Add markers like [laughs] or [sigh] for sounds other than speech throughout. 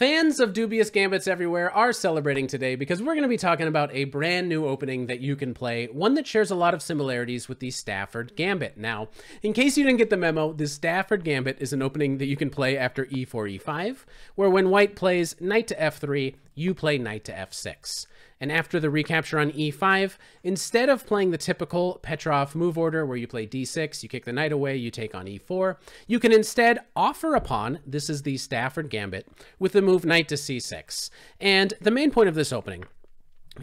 Fans of dubious gambits everywhere are celebrating today because we're going to be talking about a brand new opening that you can play, one that shares a lot of similarities with the Stafford Gambit. Now, in case you didn't get the memo, the Stafford Gambit is an opening that you can play after e4, e5, where when white plays knight to f3, you play knight to f6. And after the recapture on e5, instead of playing the typical Petrov move order where you play d6, you kick the knight away, you take on e4, you can instead offer a pawn, this is the Stafford Gambit, with the move knight to c6. And the main point of this opening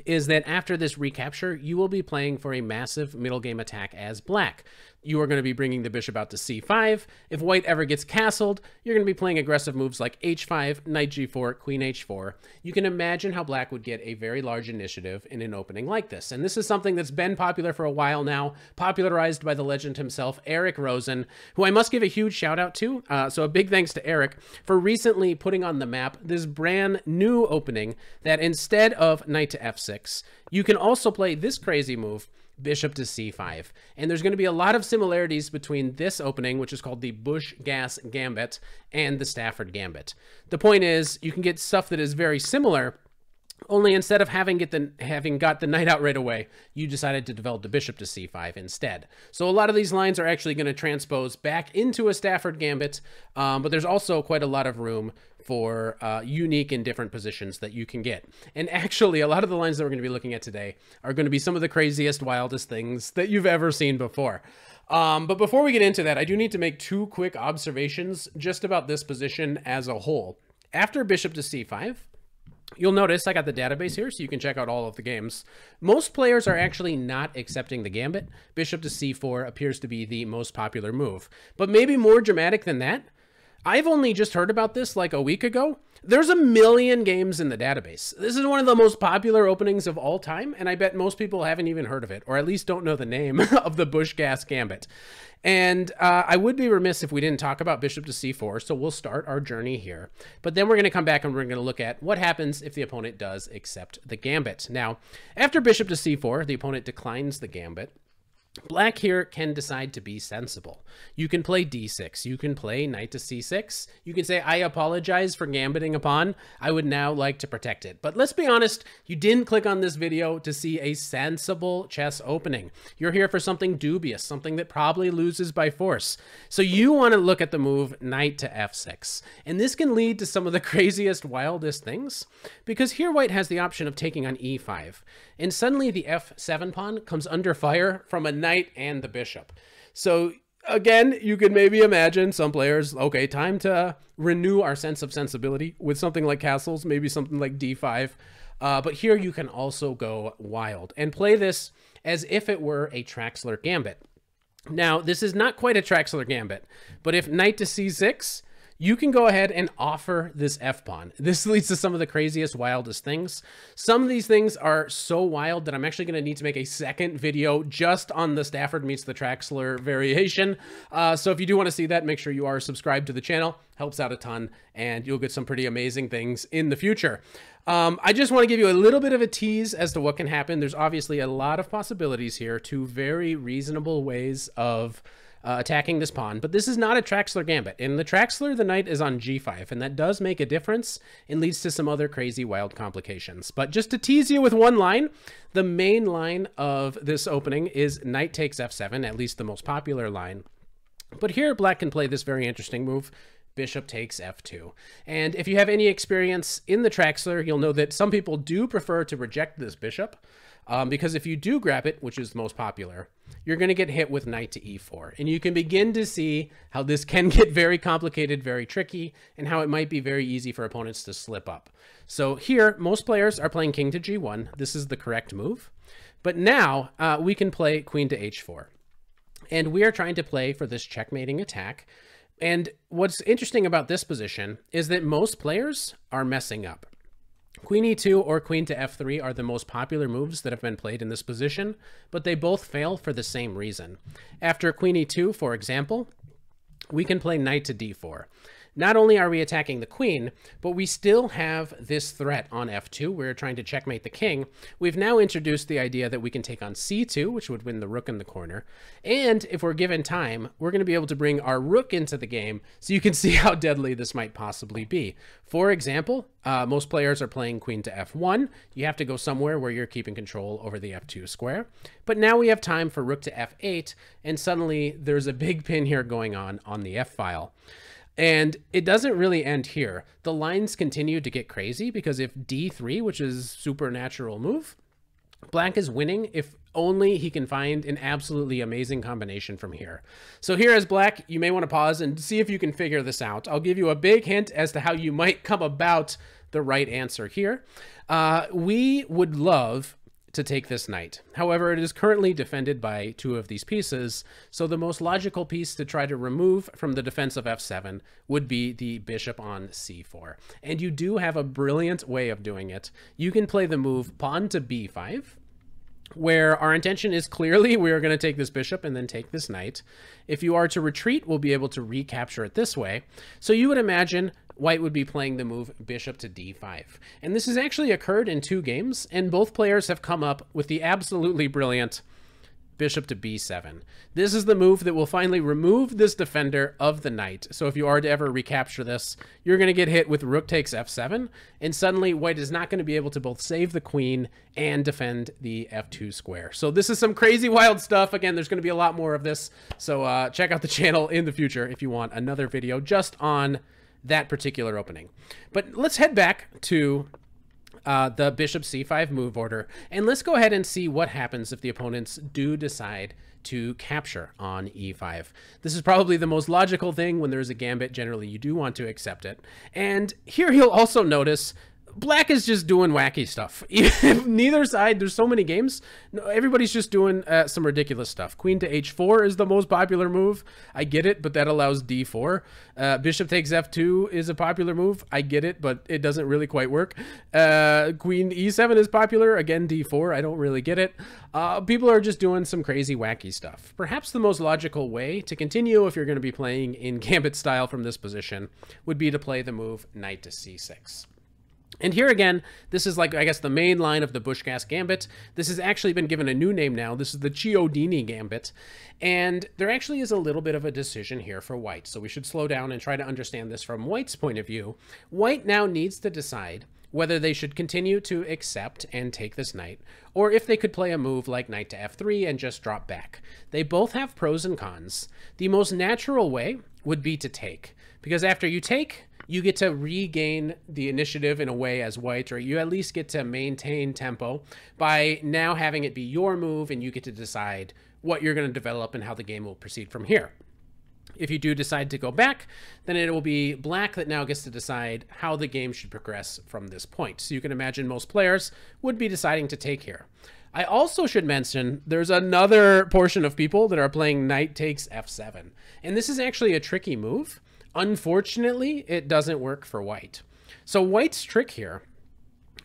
is that after this recapture, you will be playing for a massive middle game attack as black you are going to be bringing the bishop out to c5. If white ever gets castled, you're going to be playing aggressive moves like h5, knight g4, queen h4. You can imagine how black would get a very large initiative in an opening like this. And this is something that's been popular for a while now, popularized by the legend himself, Eric Rosen, who I must give a huge shout out to. Uh, so a big thanks to Eric for recently putting on the map this brand new opening that instead of knight to f6, you can also play this crazy move bishop to c5. And there's going to be a lot of similarities between this opening, which is called the Bush Gas Gambit, and the Stafford Gambit. The point is, you can get stuff that is very similar, only instead of having it the having got the knight out right away, you decided to develop the bishop to c5 instead. So a lot of these lines are actually going to transpose back into a Stafford gambit, um, but there's also quite a lot of room for uh, unique and different positions that you can get. And actually, a lot of the lines that we're going to be looking at today are going to be some of the craziest, wildest things that you've ever seen before. Um, but before we get into that, I do need to make two quick observations just about this position as a whole. After bishop to c5, You'll notice I got the database here, so you can check out all of the games. Most players are actually not accepting the gambit. Bishop to c4 appears to be the most popular move. But maybe more dramatic than that, I've only just heard about this like a week ago. There's a million games in the database. This is one of the most popular openings of all time, and I bet most people haven't even heard of it, or at least don't know the name [laughs] of the Busch-Gass Gambit. And uh, I would be remiss if we didn't talk about bishop to c4, so we'll start our journey here. But then we're going to come back and we're going to look at what happens if the opponent does accept the gambit. Now, after bishop to c4, the opponent declines the gambit. Black here can decide to be sensible. You can play d6. You can play knight to c6. You can say, I apologize for gambiting a pawn. I would now like to protect it. But let's be honest, you didn't click on this video to see a sensible chess opening. You're here for something dubious, something that probably loses by force. So you want to look at the move knight to f6. And this can lead to some of the [laughs] craziest, wildest things. Because here white has the option of taking on e5. And suddenly the f7 pawn comes under fire from a knight and the bishop. So again, you could maybe imagine some players, okay, time to renew our sense of sensibility with something like castles, maybe something like d5. Uh, but here you can also go wild and play this as if it were a Traxler gambit. Now, this is not quite a Traxler gambit, but if knight to c6, you can go ahead and offer this F pawn. This leads to some of the craziest, wildest things. Some of these things are so wild that I'm actually going to need to make a second video just on the Stafford meets the Traxler variation. Uh, so if you do want to see that, make sure you are subscribed to the channel. Helps out a ton, and you'll get some pretty amazing things in the future. Um, I just want to give you a little bit of a tease as to what can happen. There's obviously a lot of possibilities here, two very reasonable ways of uh, attacking this pawn, but this is not a Traxler gambit. In the Traxler, the knight is on g5, and that does make a difference and leads to some other crazy wild complications. But just to tease you with one line, the main line of this opening is knight takes f7, at least the most popular line. But here, black can play this very interesting move bishop takes f2. And if you have any experience in the Traxler, you'll know that some people do prefer to reject this bishop. Um, because if you do grab it, which is the most popular, you're going to get hit with knight to e4. And you can begin to see how this can [laughs] get very complicated, very tricky, and how it might be very easy for opponents to slip up. So here, most players are playing king to g1. This is the correct move. But now uh, we can play queen to h4. And we are trying to play for this checkmating attack. And what's interesting about this position is that most players are messing up. Queen e2 or queen to f3 are the most popular moves that have been played in this position, but they both fail for the same reason. After queen e2, for example, we can play knight to d4. Not only are we attacking the queen, but we still have this threat on f2. We're trying to checkmate the king. We've now introduced the idea that we can take on c2, which would win the rook in the corner. And if we're given time, we're going to be able to bring our rook into the game so you can [laughs] see how deadly this might possibly be. For example, uh, most players are playing queen to f1. You have to go somewhere where you're keeping control over the f2 square. But now we have time for rook to f8, and suddenly there's a big pin here going on on the f file. And it doesn't really end here. The lines continue to get crazy because if d3, which is supernatural move, black is winning if only he can find an absolutely amazing combination from here. So here as black, you may want to pause and see if you can figure this out. I'll give you a big hint as to how you might come about the right answer here. Uh, we would love to take this knight. However, it is currently defended by two of these pieces, so the most logical piece to try to remove from the defense of f7 would be the bishop on c4. And you do have a brilliant way of doing it. You can play the move pawn to b5, where our intention is clearly we are going to take this bishop and then take this knight. If you are to retreat, we'll be able to recapture it this way. So you would imagine white would be playing the move bishop to d5. And this has actually occurred in two games, and both players have come up with the absolutely brilliant bishop to b7. This is the move that will finally remove this defender of the knight. So if you are to ever recapture this, you're going to get hit with rook takes f7, and suddenly white is not going to be able to both save the queen and defend the f2 square. So this is some crazy wild stuff. Again, there's going to be a lot more of this, so uh, check out the [laughs] channel in the future if you want another video just on that particular opening. But let's head back to uh, the bishop c5 move order, and let's go ahead and see what happens if the opponents do decide to capture on e5. This is probably the most logical thing when there's a gambit. Generally, you do want to accept it. And here you'll also notice Black is just doing wacky stuff. [laughs] Neither side, there's so many games. Everybody's just doing uh, some ridiculous stuff. Queen to h4 is the most popular move. I get it, but that allows d4. Uh, Bishop takes f2 is a popular move. I get it, but it doesn't really quite work. Uh, Queen e7 is popular. Again, d4. I don't really get it. Uh, people are just doing some crazy wacky stuff. Perhaps the most logical way to continue if you're going to be playing in [laughs] gambit style from this position would be to play the move knight to c6. And here again, this is like, I guess, the main line of the Busch-Gass Gambit. This has actually been given a new name now. This is the Chiodini Gambit. And there actually is a little bit of a decision here for White. So we should slow down and try to understand this from White's point of view. White now needs to decide whether they should continue to accept and take this knight, or if they could play a move like knight to f3 and just drop back. They both have pros and cons. The most natural way would be to take, because after you take, you get to regain the initiative in a way as white, or you at least get to maintain tempo by now having it be your move and you get to decide what you're going to develop and how the game will proceed from here. If you do decide to go back, then it will be black that now gets to decide how the game should progress from this point. So you can imagine most players would be deciding to take here. I also should mention there's another portion of people that are playing knight takes f7. And this is actually a tricky move Unfortunately, it doesn't work for white. So white's trick here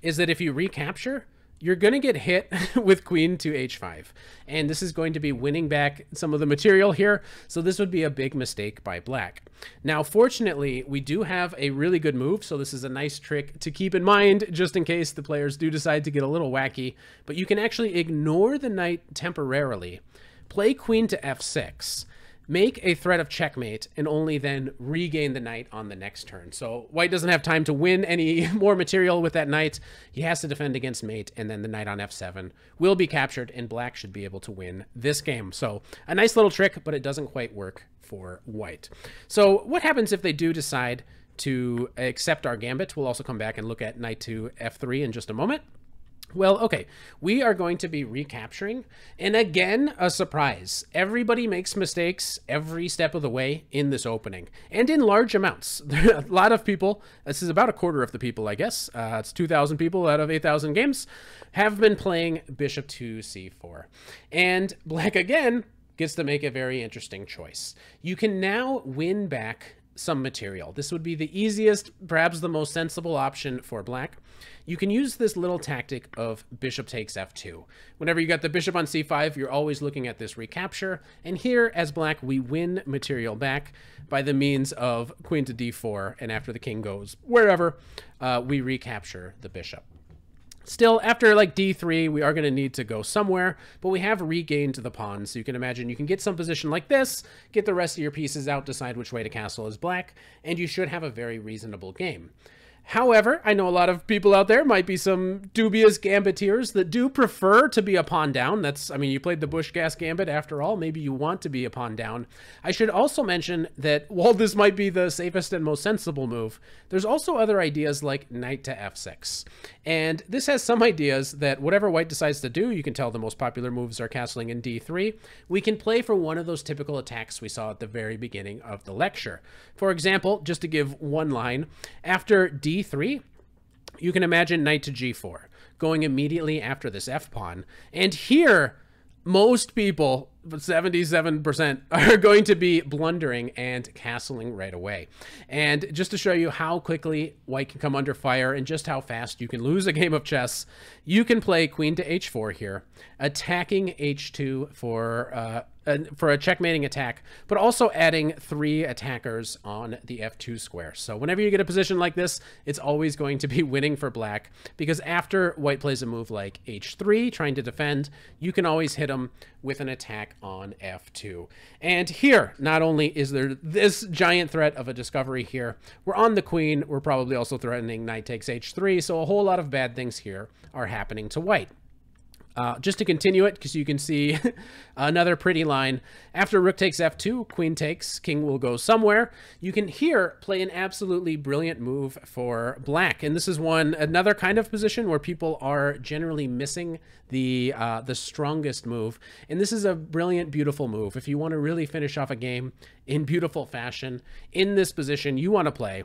is that if you recapture, you're going to get hit [laughs] with queen to h5. And this is going to be winning back some of the material here. So this would be a big mistake by black. Now, fortunately, we do have a really good move. So this is a nice trick to keep in mind just in case the players do decide to get a little wacky. But you can actually ignore the knight temporarily, play queen to f6, make a threat of checkmate and only then regain the knight on the next turn. So white doesn't have time to win any [laughs] more material with that knight. He has to defend against mate, and then the knight on f7 will be captured, and black should be able to win this game. So a nice little trick, but it doesn't quite work for white. So what happens if they do decide to accept our gambit? We'll also come back and look at knight to f3 in just a moment. Well, okay, we are going to be recapturing, and again, a surprise. Everybody makes mistakes every step of the way in this opening, and in large amounts. [laughs] a lot of people, this is about a quarter of the people, I guess, uh, it's 2,000 people out of 8,000 games, have been playing bishop to c4. And black, again, gets to make a very interesting choice. You can now win back some material. This would be the easiest, perhaps the most sensible option for black. You can use this little tactic of bishop takes f2. Whenever you got the bishop on c5, you're always looking at this recapture. And here, as black, we win material back by the means of queen to d4. And after the king goes wherever, uh, we recapture the bishop. Still, after like d3, we are going to need to go somewhere, but we have regained the pawn, so you can imagine you can get some position like this, get the rest of your pieces out, decide which way to castle is black, and you should have a very reasonable game. However, I know a lot of people out there might be some dubious gambiteers that do prefer to be a pawn down. That's, I mean, you played the Busch-Gass gambit after all. Maybe you want to be a pawn down. I should also mention that while this might be the safest and most sensible move, there's also other ideas like knight to f6. And this has some ideas that whatever white decides to do, you can tell the most popular moves are castling in d3. We can play for one of those typical attacks we saw at the very beginning of the lecture. For example, just to give one line, after d d3, you can imagine knight to g4, going immediately after this f pawn. And here, most people, 77%, [laughs] are going to be blundering and castling right away. And just to show you how quickly white can come under fire and just how fast you can lose a game of chess, you can play queen to h4 here, attacking h2 for uh, Uh, for a checkmating attack, but also adding three attackers on the f2 square. So whenever you get a position like this, it's always going to be [laughs] winning for black because after white plays a move like h3, trying to defend, you can always hit him with an attack on f2. And here, not only is there this giant threat of a discovery here, we're on the queen, we're probably also threatening knight takes h3, so a whole lot of bad things here are happening to white. Uh, just to continue it, because you can see [laughs] another pretty line. After rook takes f2, queen takes, king will go somewhere. You can here play an absolutely brilliant move for black. And this is one, another kind of position where people are generally missing the, uh, the strongest move. And this is a brilliant, beautiful move. If you want to really finish off a game in beautiful fashion, in this position, you want to play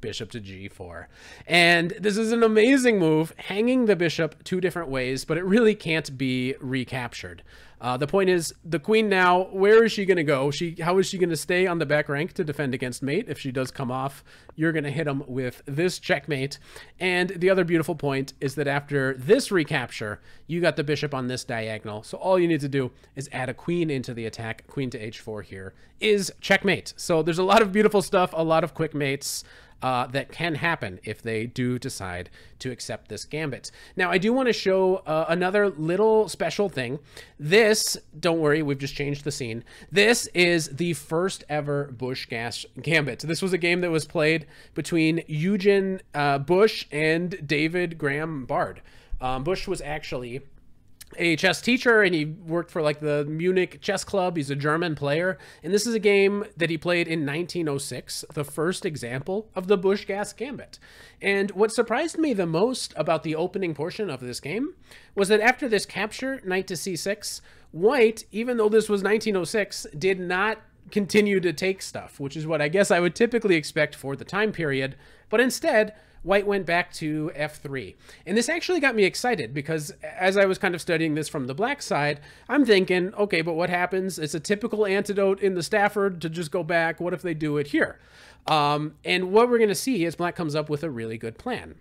bishop to g4. And this is an amazing move, hanging the bishop two different ways, but it really can't be recaptured. Uh, the point is, the queen now, where is she going to go? She, How is she going to stay on the back rank to defend against mate? If she does come off, you're going to hit him with this checkmate. And the other beautiful point is that after this recapture, you got the bishop on this diagonal. So all you need to do is add a queen into the attack. Queen to h4 here is checkmate. So there's a lot of beautiful stuff, a lot of quick mates uh, that can happen if they do decide to accept this gambit. Now, I do want to show uh, another little special thing. This, don't worry, we've just changed the scene. This is the first ever Busch-Gass Gambit. This was a game that was played between Eugen uh, Busch and David Graham Baird. Um, Busch was actually a chess teacher and he worked for like the Munich chess club. He's a German player. And this is a game that he played in 1906, the first example of the Busch-Gass Gambit. And what surprised me the most about the opening portion of this game was that after this capture, knight to c6, white, even though this was 1906, did not continue to take stuff, which is what I guess I would typically expect for the time period, but instead white went back to f3. And this actually got me excited because as I was kind of studying this from the black side, I'm thinking, okay, but what happens? It's a typical antidote in the Stafford to just go back. What if they do it here? Um, and what we're going to see is black comes up with a really good plan.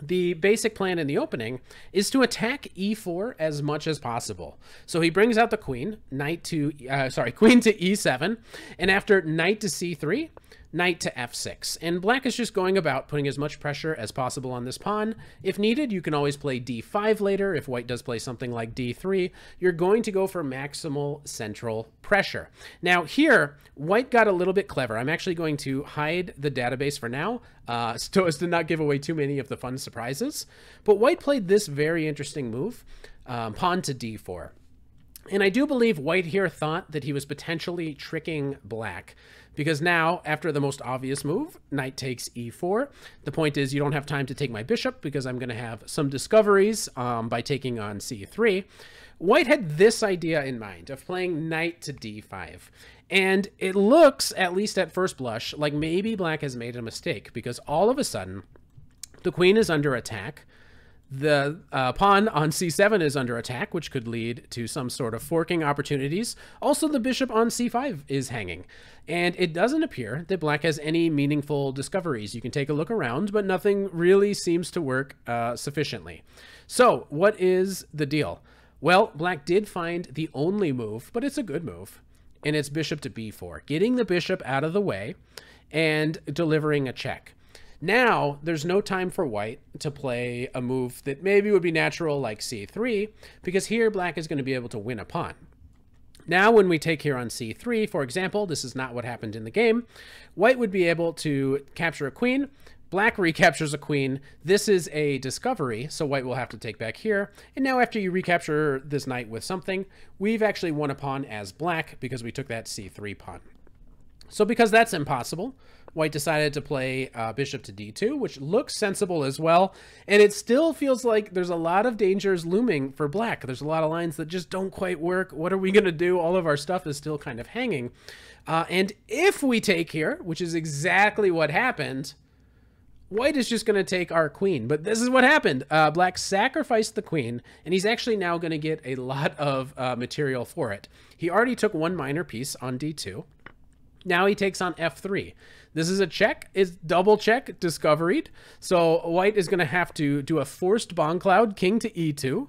The basic plan in the opening is to attack e4 as much as possible. So he brings out the queen, knight to, uh, sorry, [laughs] queen to e7, and after knight to c3, knight to f6. And black is just going about putting as much pressure as possible on this pawn. If needed, you can always play d5 later. If white does play something like d3, you're going to go for maximal central pressure. Now here, white got a little bit clever. I'm actually going to hide the database for now, uh, [laughs] so as to not give away too many of the fun surprises. But white played this very interesting move, um, pawn to d4. And I do believe White here thought that he was potentially tricking Black because now, after the most obvious move, knight takes e4, the point is you don't have time to take my bishop because I'm going to have some discoveries um, by taking on c3. White had this idea in mind of playing knight to d5. And it looks, at least at first blush, like maybe black has made a mistake because all of a sudden, the queen is under attack, The uh, pawn on c7 is under attack, which could lead to some sort of forking opportunities. Also, the bishop on c5 is hanging. And it doesn't appear that black has any meaningful discoveries. You can take a look around, but nothing really seems to work uh, sufficiently. So, what is the deal? Well, black did find the only move, but it's a good move, and it's bishop to b4, getting the bishop out of the way and delivering a check. Now, there's no time for white to play a move that maybe would be natural like c3, because here black is going to be able to win a pawn. Now, when we take here on c3, for example, this is not what happened in the game, white would be able to capture a queen, black [laughs] recaptures a queen. This is a discovery, so white will have to take back here. And now after you recapture this knight with something, we've actually won a pawn as black because we took that c3 pawn. So because that's impossible, White decided to play uh, bishop to d2, which looks sensible as well. And it still feels like there's a lot of dangers looming for black. There's a lot of lines that just don't quite work. What are we going to do? All of our stuff is still kind of hanging. Uh, and if we take here, which is exactly what happened, White is just going to take our queen, but this is what happened. Uh, Black sacrificed the queen, and he's actually now going to get a lot of uh, material for it. He already took one minor piece on d2. Now he takes on f3. This is a check. It's double check discovered. So white is going to have to do a forced Bongcloud king to e2.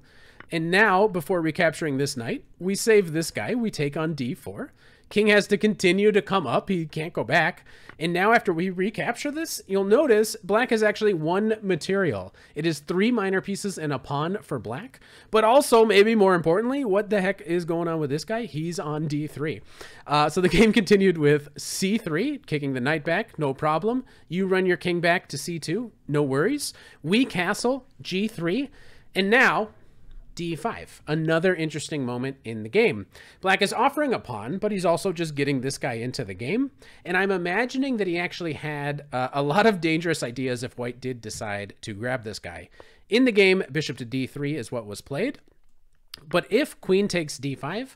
And now, before recapturing this knight, we save this guy. We take on d4. King has to continue to come up. He can't go back. And now after we recapture this, you'll notice black has actually one material. It is three minor pieces and a pawn for black. But also, maybe more importantly, what the heck is going on with this guy? He's on d3. Uh, so the [laughs] game continued with c3, kicking the knight back, no problem. You run your king back to c2, no worries. We castle, g3. And now d5. Another interesting moment in the game. Black is offering a pawn, but he's also just getting this guy into the game. And I'm imagining that he actually had uh, a lot of dangerous ideas if white did decide to grab this guy. In the game, bishop to d3 is what was played. But if queen takes d5,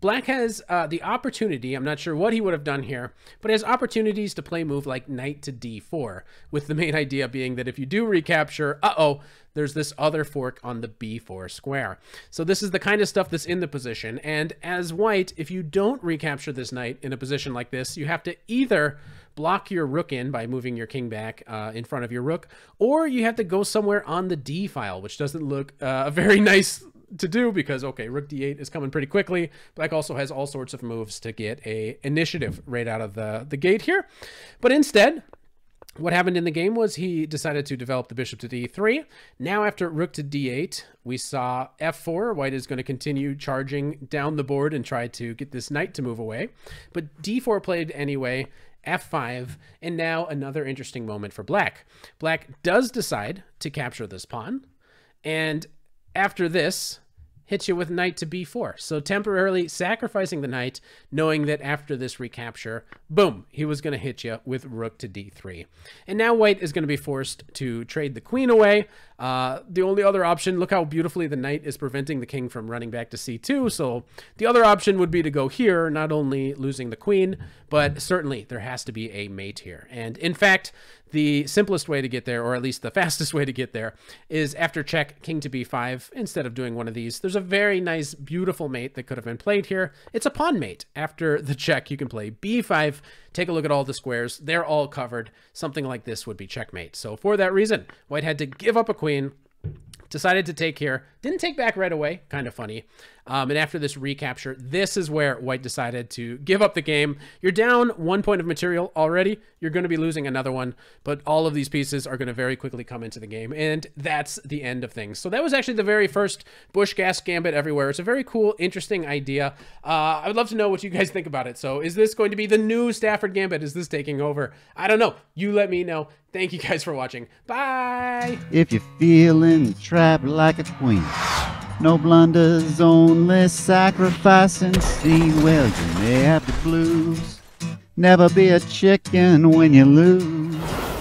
Black has uh, the opportunity, I'm not sure what he would have done here, but has opportunities to play move like knight to d4, with the main [laughs] idea being that if you do recapture, uh-oh, there's this other fork on the b4 square. So this is the kind of stuff that's in the position, and as white, if you don't recapture this knight in a position like this, you have to either block your rook in by moving your king back uh, in front of your rook, or you have to go somewhere on the d file, which doesn't look uh, very [laughs] nice to do because okay, rook d8 is coming pretty quickly. Black also has all sorts of moves to get a initiative right out of the the gate here, but instead. What happened in the game was he decided to develop the bishop to d3. Now after rook to d8, we saw f4. White is going to continue charging down the board and try to get this knight to move away. But d4 played anyway, f5, and now another interesting moment for black. Black does decide to capture this pawn, and after this, hits you with knight to b4. So temporarily sacrificing the knight, knowing that after this recapture, boom, he was going to hit you with rook to d3. And now white is going to be forced to trade the queen away. Uh, the only other option, look how beautifully the knight is preventing the king from running back to c2. So the other option would be to go here, not only losing the queen, but certainly there has to be a mate here. And in fact, the simplest way to get there, or at least the [laughs] fastest way to get there, is after check, king to b5, instead of doing one of these. There's a very nice, beautiful mate that could have been played here. It's a pawn mate. After the check, you can play b5, take a look at all the squares. They're all covered. Something like this would be checkmate. So for that reason, white had to give up a queen, decided to take here, didn't take back right away, kind of funny. Um, and after this recapture, this is where White decided to give up the game. You're down one point of material already. You're going to be losing another one, but all of these pieces are going to very quickly come into the game. And that's the end of things. So that was actually the very first Busch-Gass Gambit everywhere. It's a very cool, interesting idea. Uh, I would love to know what you guys think about it. So is this going to be the new Stafford Gambit? Is this taking over? I don't know. You let me know. Thank you guys for watching. Bye. If you're feeling trapped like a queen. No blunders, only sacrifice and see. Well, you may have the blues. Never be a chicken when you lose.